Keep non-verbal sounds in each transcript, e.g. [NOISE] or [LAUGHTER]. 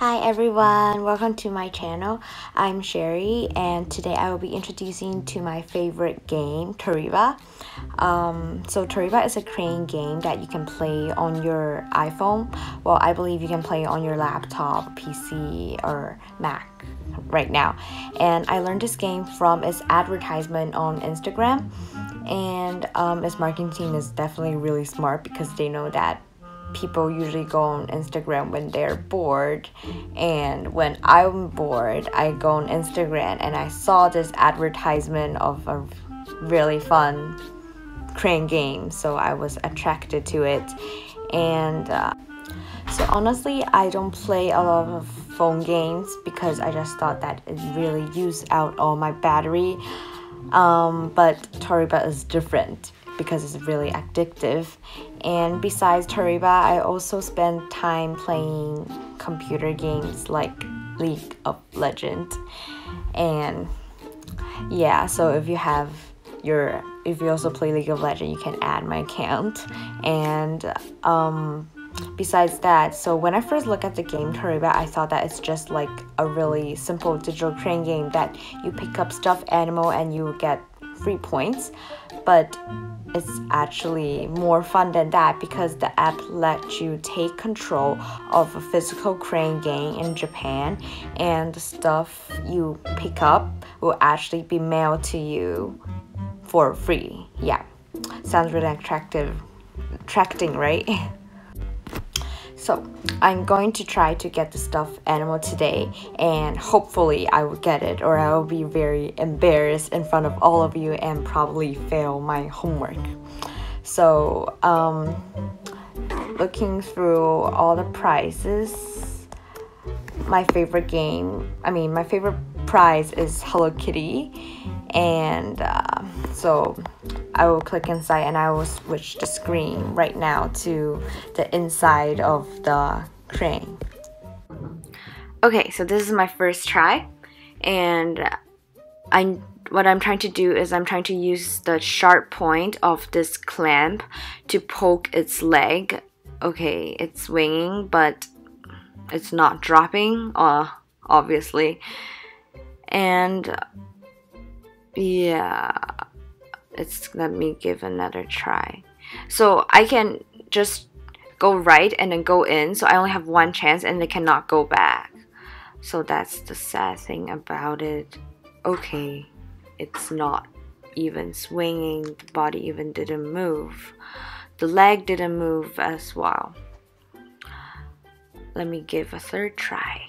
Hi everyone, welcome to my channel. I'm Sherry and today I will be introducing to my favorite game, Toreba. Um, so Toreba is a crane game that you can play on your iPhone. Well, I believe you can play on your laptop, PC, or Mac right now. And I learned this game from its advertisement on Instagram. And um, its marketing team is definitely really smart because they know that people usually go on Instagram when they're bored. And when I'm bored, I go on Instagram and I saw this advertisement of a really fun crane game. So I was attracted to it. And uh, so honestly, I don't play a lot of phone games because I just thought that it really used out all my battery. Um, but Toreba is different because it's really addictive. And besides Toreba, I also spend time playing computer games like League of Legends. And yeah, so if you have your if you also play League of Legends, you can add my account. And um besides that, so when I first looked at the game Toreba, I thought that it's just like a really simple digital crane game that you pick up stuffed animal and you get free points. But it's actually more fun than that because the app lets you take control of a physical crane game in Japan and the stuff you pick up will actually be mailed to you for free. Yeah, sounds really attractive, attracting, right? [LAUGHS] So I'm going to try to get the stuffed animal today and hopefully I will get it or I will be very embarrassed in front of all of you and probably fail my homework. So um, looking through all the prizes, my favorite game, I mean my favorite prize is Hello Kitty and uh, so I will click inside and I will switch the screen right now to the inside of the crane. Okay, so this is my first try and I what I'm trying to do is I'm trying to use the sharp point of this clamp to poke its leg. Okay, it's swinging but it's not dropping, uh, obviously. And yeah let's let me give another try. So I can just go right and then go in so I only have one chance and it cannot go back. So that's the sad thing about it. Okay it's not even swinging the body even didn't move. The leg didn't move as well. Let me give a third try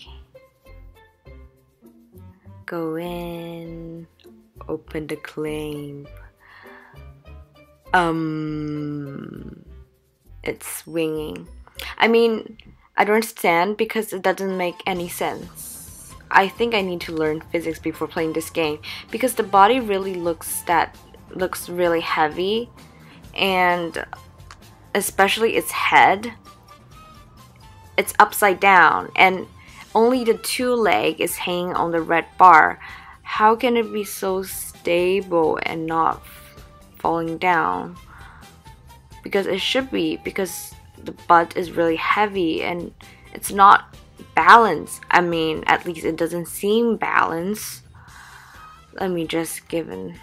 go in open the claim. Um it's swinging. I mean i don't understand because it doesn't make any sense. I think i need to learn physics before playing this game because the body really looks that looks really heavy and especially its head it's upside down and only the two leg is hanging on the red bar. How can it be so stable and not falling down? Because it should be because the butt is really heavy and it's not balanced. I mean at least it doesn't seem balanced. Let me just give an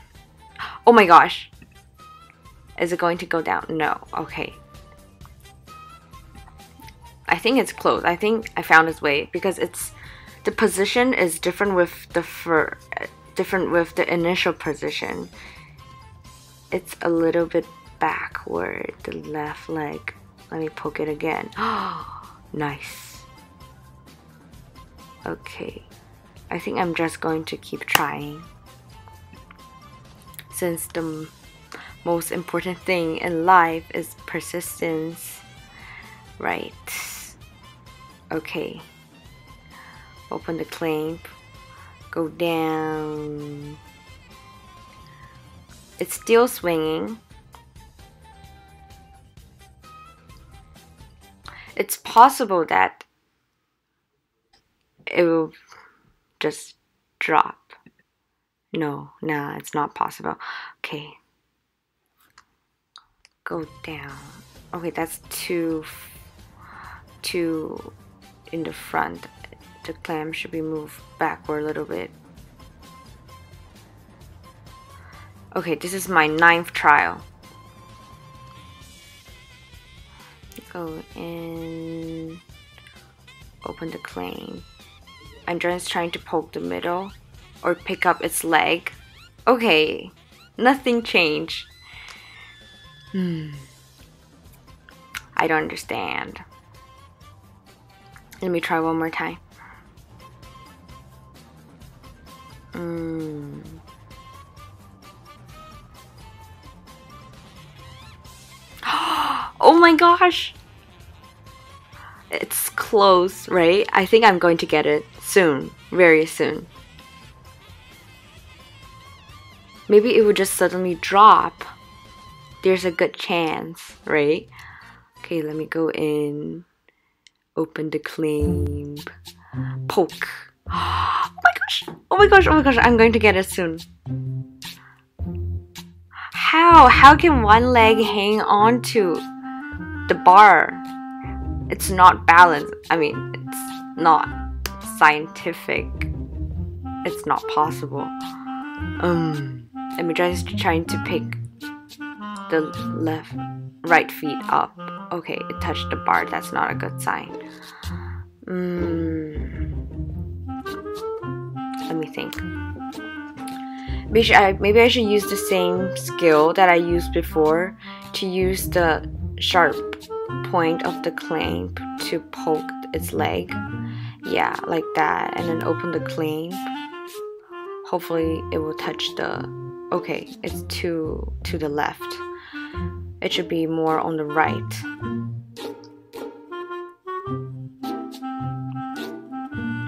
oh my gosh. Is it going to go down? No. Okay i think it's close i think i found its way because it's the position is different with the fur different with the initial position it's a little bit backward, the left leg. Let me poke it again. [GASPS] Nice. Okay, I think I'm just going to keep trying. Since the most important thing in life is persistence, right? Okay, open the clamp, go down it's still swinging. It's possible that it will just drop. No, nah, it's not possible. Okay. Go down. Okay, that's too, too in the front. the clam should be moved backward a little bit. Okay, this is my ninth trial. Go and open the clam. I'm just trying to poke the middle or pick up its leg. Okay, nothing changed. Hmm. I don't understand. Let me try one more time. Mm. [GASPS] oh my gosh! It's close, right? I think I'm going to get it soon, very soon. Maybe it would just suddenly drop. There's a good chance, right? Okay, let me go in. Open the claim, Poke. [GASPS] Oh my gosh! Oh my gosh! Oh my gosh! I'm going to get it soon. How? How can one leg hang on to the bar? It's not balanced. I mean, it's not scientific. It's not possible. Um, me just trying to pick the left, right feet up. Okay, it touched the bar. That's not a good sign. Mm, let me think. Maybe I, maybe I should use the same skill that I used before to use the sharp point of the clamp to poke its leg. Yeah, like that. And then open the clamp. Hopefully it will touch the... Okay, it's to, to the left. It should be more on the right.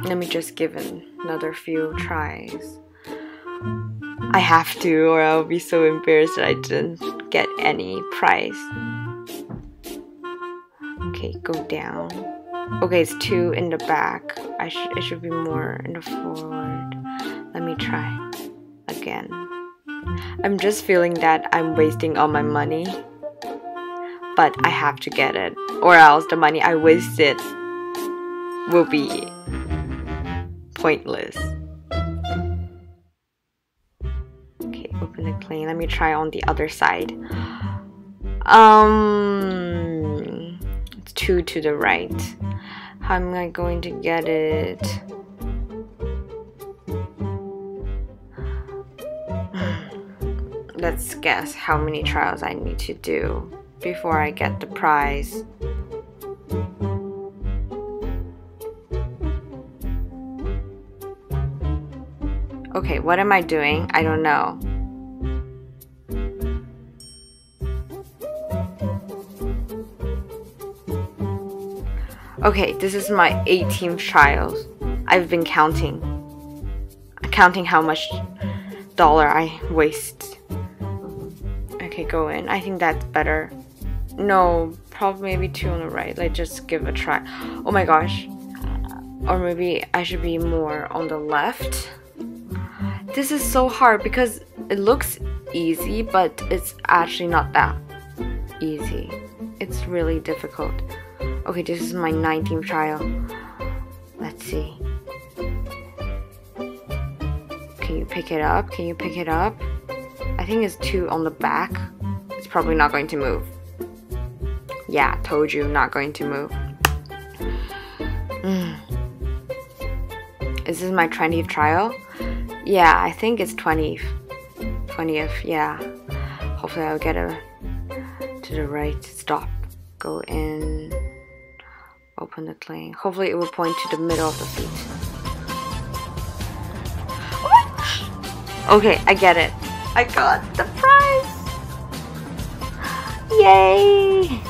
Let me just give it another few tries. I have to or I'll be so embarrassed that I didn't get any prize. Okay, go down. Okay, it's two in the back. I should it should be more in the forward. Let me try again. I'm just feeling that I'm wasting all my money. But I have to get it. Or else the money I wasted will be pointless. Okay, open the clam. Let me try on the other side. Um, it's two to the right. How am I going to get it? [SIGHS] Let's guess how many trials I need to do before I get the prize. Okay, what am I doing? I don't know. Okay, this is my 18th trial. I've been counting. Counting how much dollar I waste. Okay, go in. I think that's better. No, probably maybe two on the right. Let's just give a try. Oh my gosh. Or maybe I should be more on the left. This is so hard because it looks easy, but it's actually not that easy. It's really difficult. Okay, this is my 19th trial. Let's see. Can you pick it up? Can you pick it up? I think it's two on the back. It's probably not going to move. Yeah, told you, not going to move. Mm. Is this my 20th trial? Yeah, I think it's 20th. 20th, yeah. Hopefully I'll get a to the right. Stop. Go in. Open the clam. Hopefully it will point to the middle of the feet. Okay, I get it. I got the prize! Yay!